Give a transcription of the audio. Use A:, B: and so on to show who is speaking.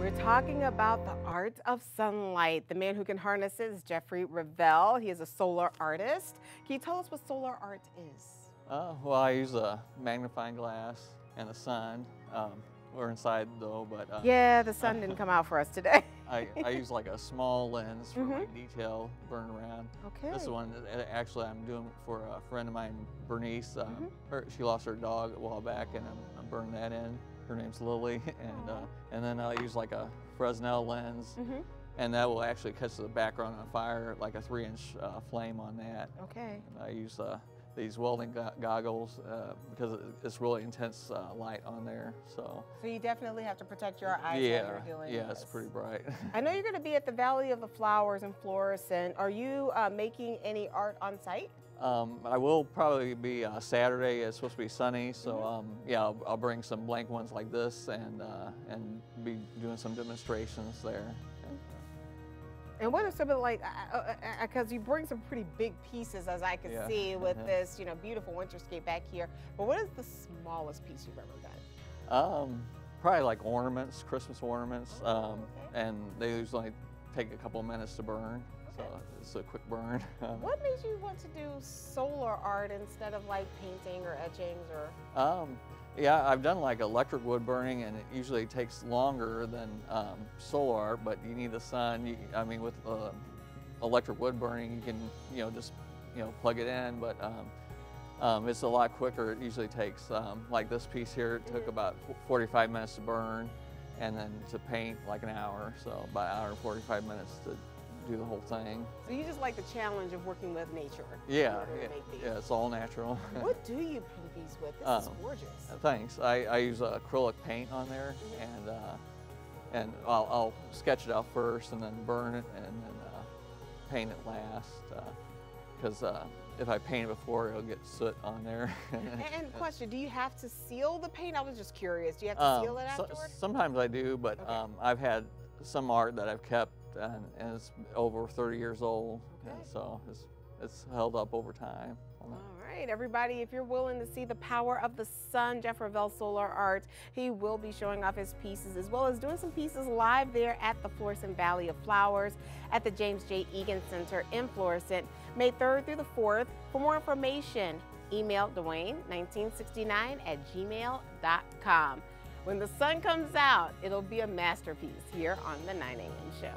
A: We're talking about the art of sunlight. The man who can harness it is Jeffrey Revelle. He is a solar artist. Can you tell us what solar art is?
B: Uh, well, I use a magnifying glass and the sun. Um, we're inside though, but uh,
A: yeah, the sun didn't come out for us today.
B: I, I use like a small lens for mm -hmm. like detail burn around.
A: Okay.
B: This one, actually, I'm doing for a friend of mine, Bernice. Um, mm -hmm. her, she lost her dog a while back, and I'm, I'm burning that in. Her name's Lily, and uh, and then I use like a Fresnel lens, mm -hmm. and that will actually catch the background on fire, like a three-inch uh, flame on that.
A: Okay.
B: And I use uh, these welding go goggles uh, because it's really intense uh, light on there. So.
A: So you definitely have to protect your eyes
B: yeah,
A: while you're doing
B: Yeah,
A: this.
B: it's pretty bright.
A: I know you're going to be at the Valley of the Flowers in Florissant. Are you uh, making any art on site?
B: Um, I will probably be uh, Saturday. It's supposed to be sunny, so mm-hmm. um, yeah, I'll, I'll, bring some blank ones like this and uh, and be doing some demonstrations there.
A: And what are some of the like, because uh, uh, you bring some pretty big pieces as I can yeah. see with mm-hmm. this, you know, beautiful winterscape back here. But what is the smallest piece you've ever
B: done? Um, probably like ornaments, Christmas ornaments, oh, um, okay. and they usually take a couple of minutes to burn so it's a quick burn.
A: what made you want to do solar art instead of like painting or etchings or?
B: Um, yeah, I've done like electric wood burning, and it usually takes longer than um, solar art. But you need the sun. You, I mean, with uh, electric wood burning, you can you know just you know plug it in, but um, um, it's a lot quicker. It usually takes um, like this piece here. It took mm-hmm. about 45 minutes to burn, and then to paint like an hour. So about an hour and 45 minutes to do the whole thing.
A: So you just like the challenge of working with nature?
B: Yeah, yeah, yeah, it's all natural.
A: what do you paint these with? This um, is gorgeous.
B: Uh, thanks. I, I use uh, acrylic paint on there, mm -hmm. and uh, and I'll, I'll, sketch it out first, and then burn it, and then uh, paint it last. Because uh, uh, if I paint it before, it'll get soot on there.
A: and, and question: Do you have to seal the paint? I was just curious. Do you have to um, seal it afterwards?
B: So, sometimes I do, but okay. um, I've had some art that I've kept and, and it's over 30 years old, okay. so it's, it's held up over time.
A: All right, everybody, if you're willing to see the power of the sun, Jeff Revelle Solar Art, he will be showing off his pieces as well as doing some pieces live there at the Florissant Valley of Flowers at the James J. Eagan Center in Florissant, May 3rd through the 4th. For more information, email Dwayne1969 at gmail.com. When the sun comes out, it'll be a masterpiece here on the 9 a.m. show.